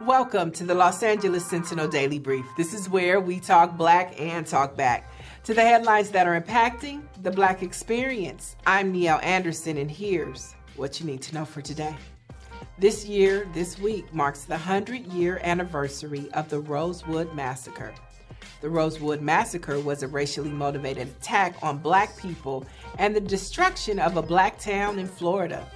Welcome to the Los Angeles Sentinel Daily Brief. This is where we talk black and talk back. To the headlines that are impacting the black experience, I'm Niele Anderson, and here's what you need to know for today. This year, this week, marks the 100 year anniversary of the Rosewood Massacre. The Rosewood Massacre was a racially motivated attack on black people and the destruction of a black town in Florida.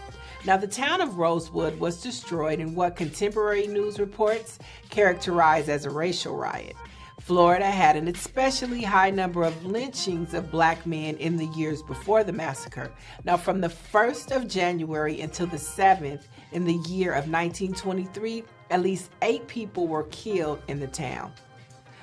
Now, the town of Rosewood was destroyed in what contemporary news reports characterize as a racial riot. Florida had an especially high number of lynchings of black men in the years before the massacre. Now, from the 1st of January until the 7th in the year of 1923, at least eight people were killed in the town.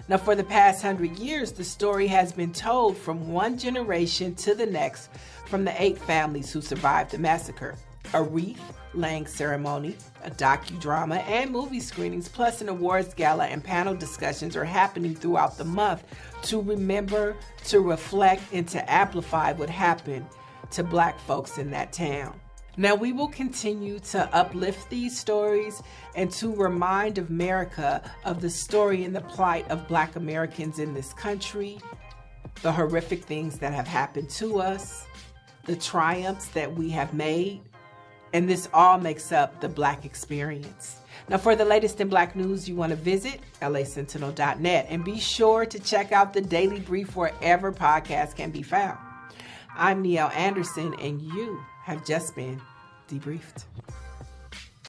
Now, for the past hundred years, the story has been told from one generation to the next from the eight families who survived the massacre a wreath laying ceremony, a docudrama, and movie screenings, plus an awards gala and panel discussions are happening throughout the month to remember, to reflect, and to amplify what happened to black folks in that town. Now, we will continue to uplift these stories and to remind America of the story and the plight of black Americans in this country, the horrific things that have happened to us, the triumphs that we have made, and this all makes up the Black experience. Now, for the latest in Black news, you want to visit lasentinel.net and be sure to check out the Daily Brief wherever podcasts can be found. I'm Niele Anderson, and you have just been debriefed.